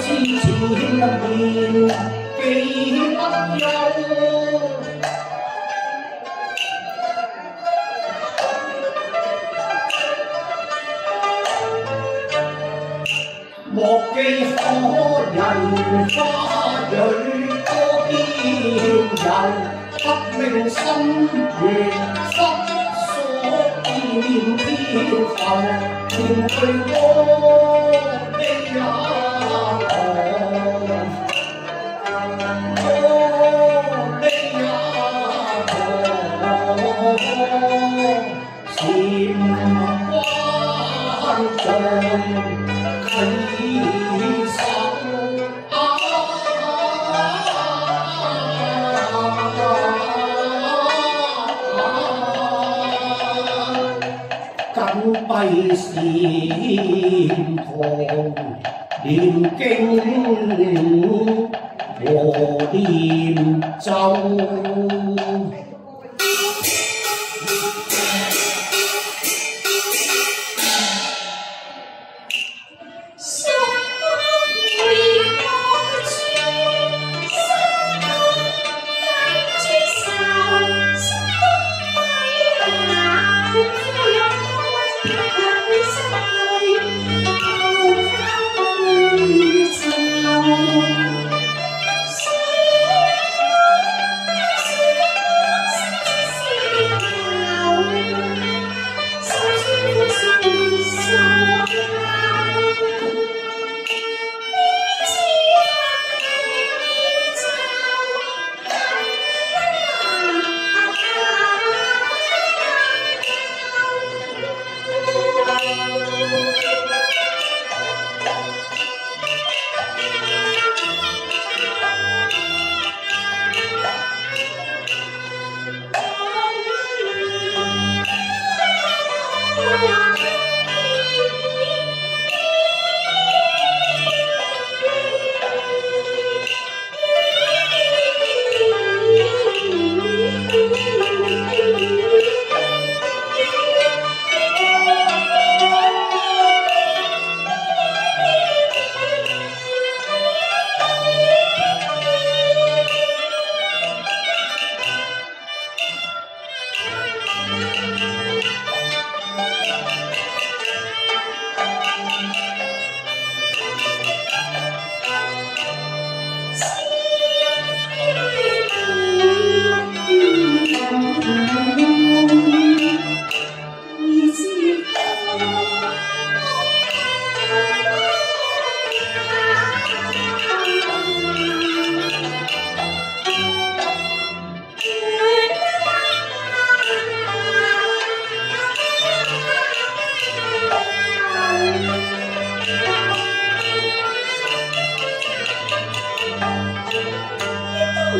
思潮牽不了，記不休。莫記可人花蕊多嬌柔，不明心願失所見飄浮，面對我。为善堂念经和念咒。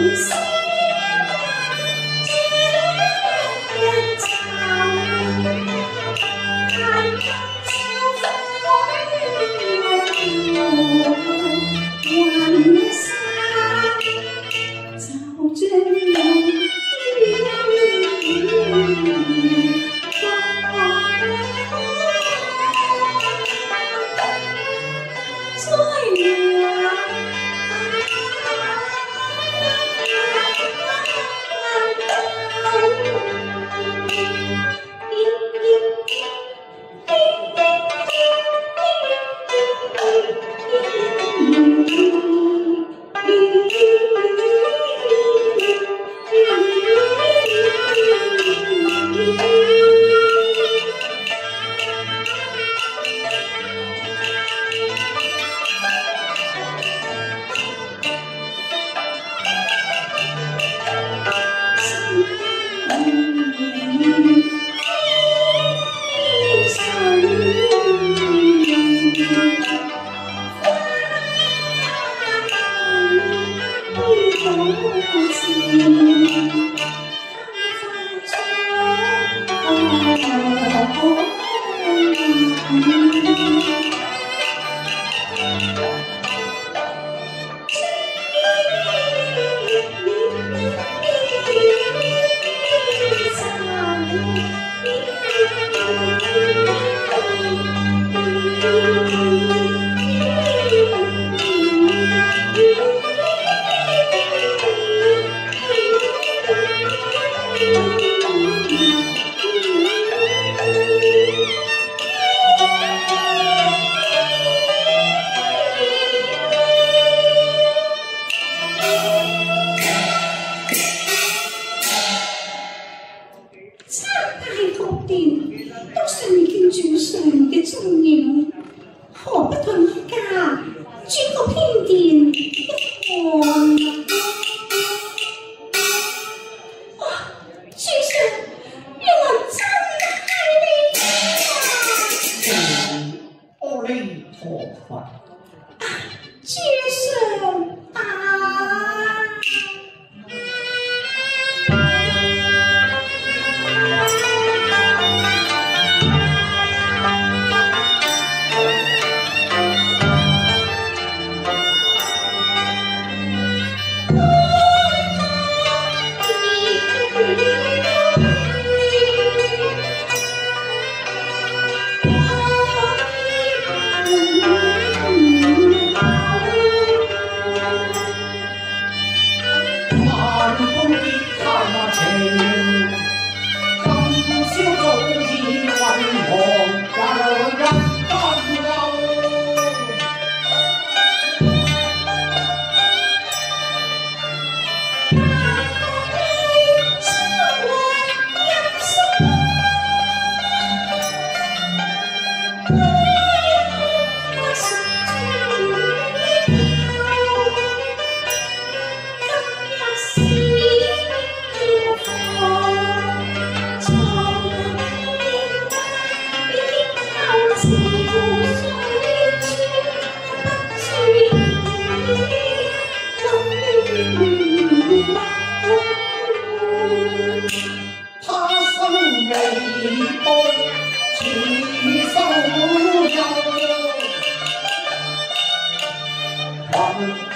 comes.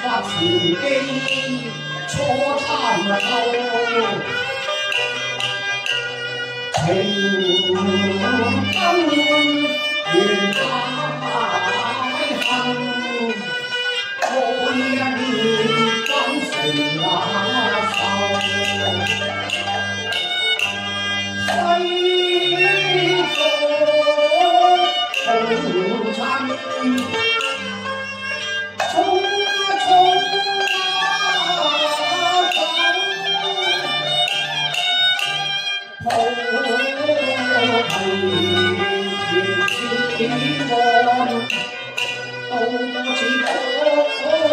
发慈机初参透情根如太恨爱恨变成那愁西风苦叹 Jibon Amar Jibon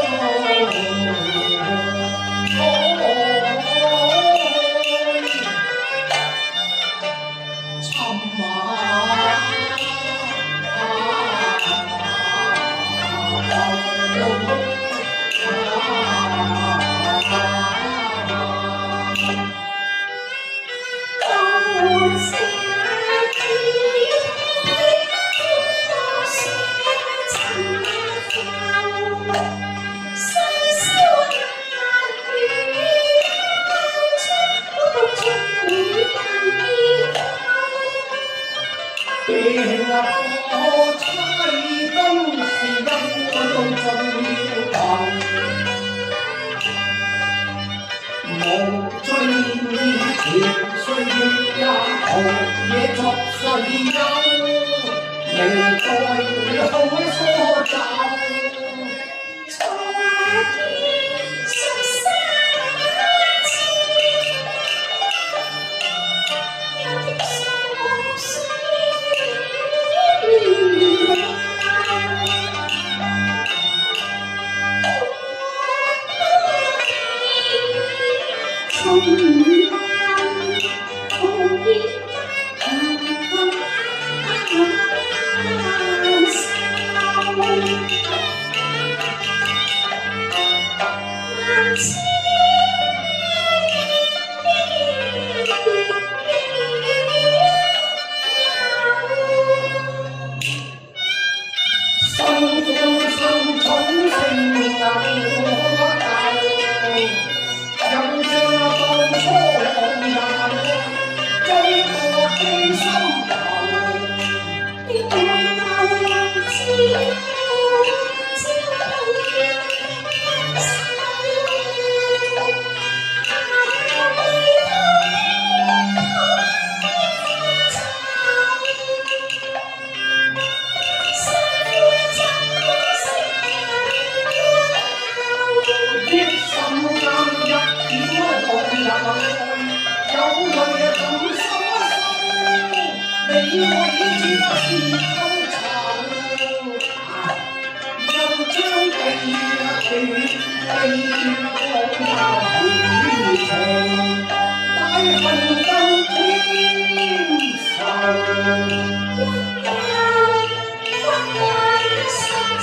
红颜作水休未能待你好梳妆 tình anh không nào hình thành tại phần thiên sàng quân ca quân ca sắc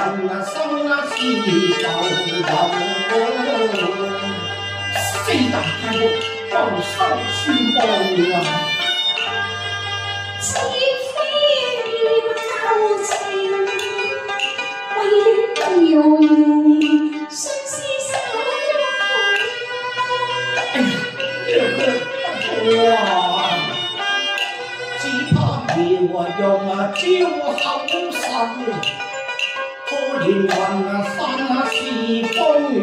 當知人啊心啊是浮游。四大皆空，浮生千般啊！可憐雲啊山啊是風流。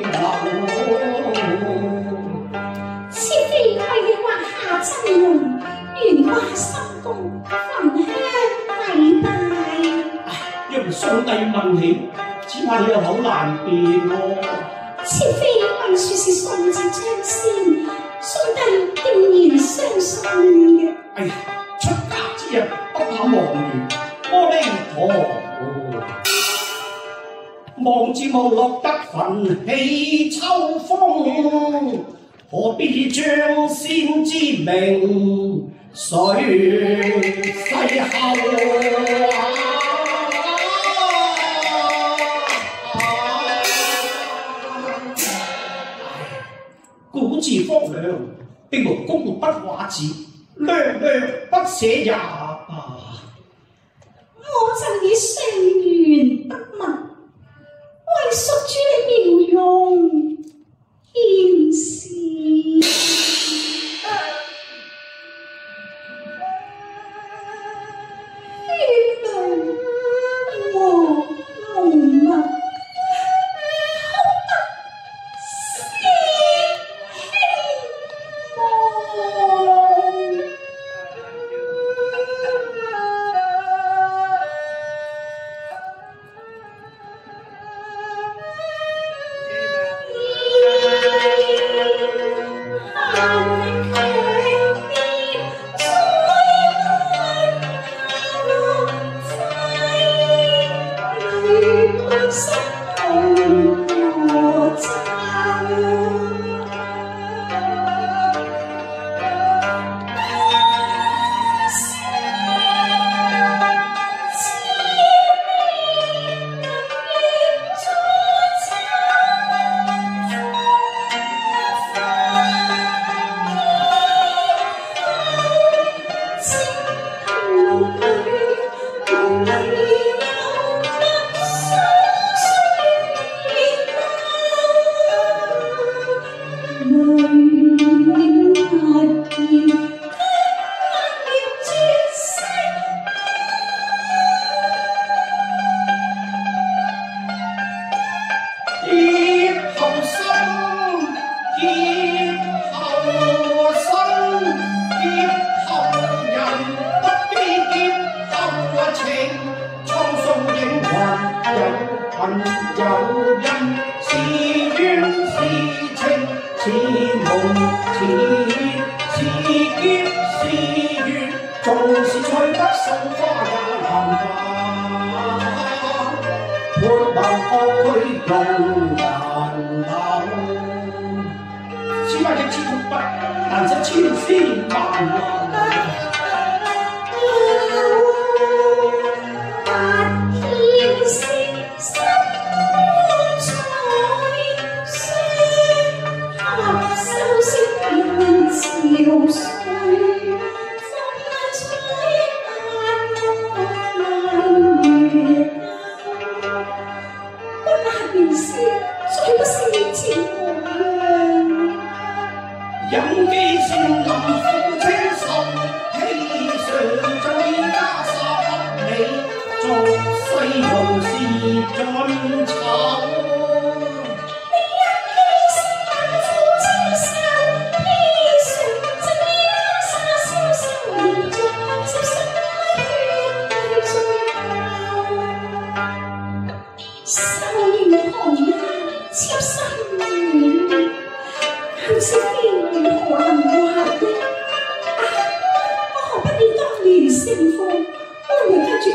似非為畫下真容，原掛心公，焚香禮拜。若然上帝问起，只怕你有口難辯喎。似非聞說是宋朝唱仙，上帝定然相信嘅。哎呀，出家之人不怕忘緣，阿彌陀。望至無落得焚起秋風，何必將先之名誰世後古字方良，並無工筆畫字，略略不寫也罷。我曾以相你妙 Christ. 絲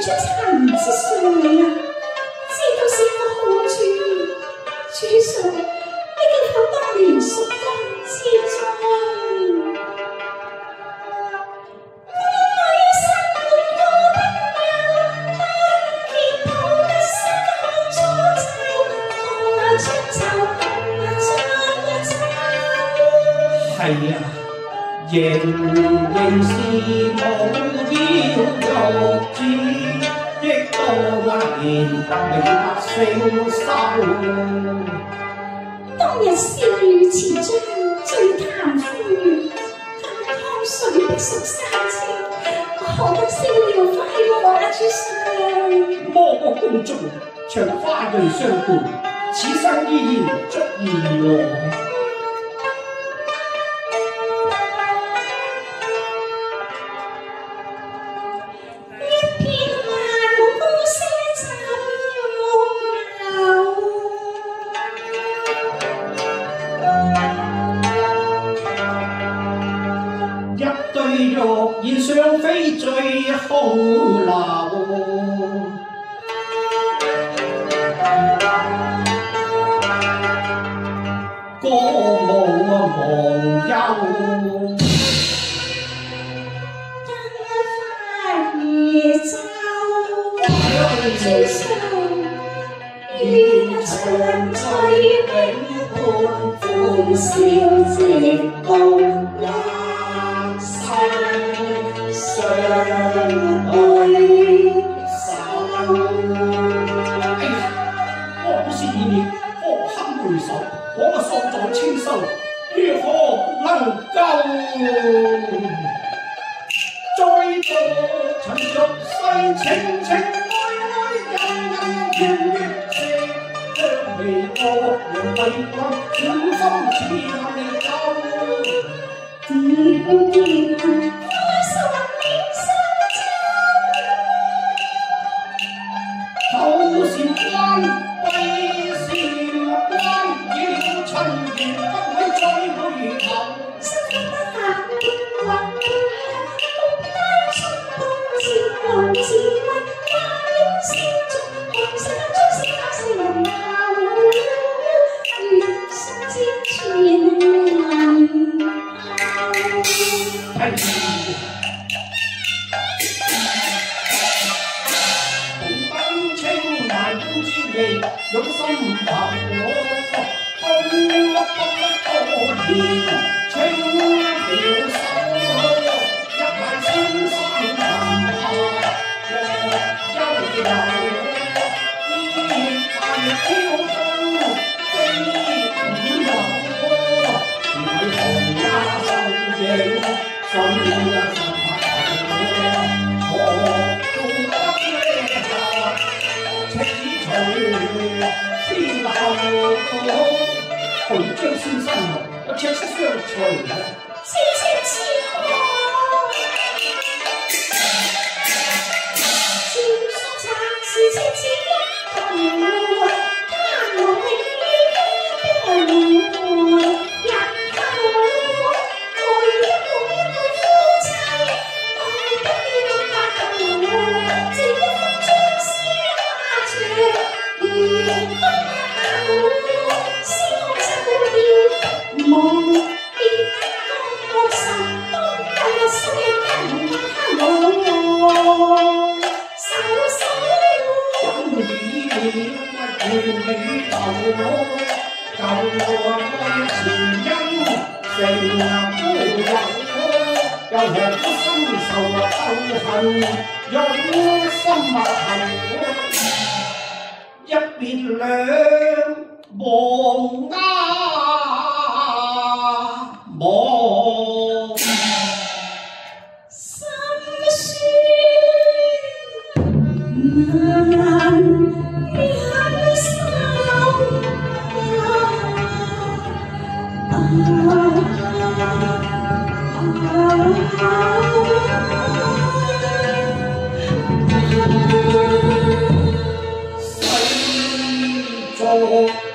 出殘之歲啊！知当。日少女持章，醉談歡愉，但湯水碧熟山青，何得逍遥快樂啊，主上！魔國宮中，长花對相伴，此生依然足矣喎。長醉永伴，歡笑直到一生相愛守。哎呀，往事已滅，何堪回首？我嘅喪在清修，如何能夠？再度塵俗世情情人為君，苦心似未夠。結伴結伴，花手連後禪關，閉禪關，要塵緣不回張先生我赤色相隨。痴痴痴我，笑相殘是痴痴一同，他我救我愛前因，成男孤人又何苦深仇鬥恨，讓我心默恨，一別兩忘家。世俗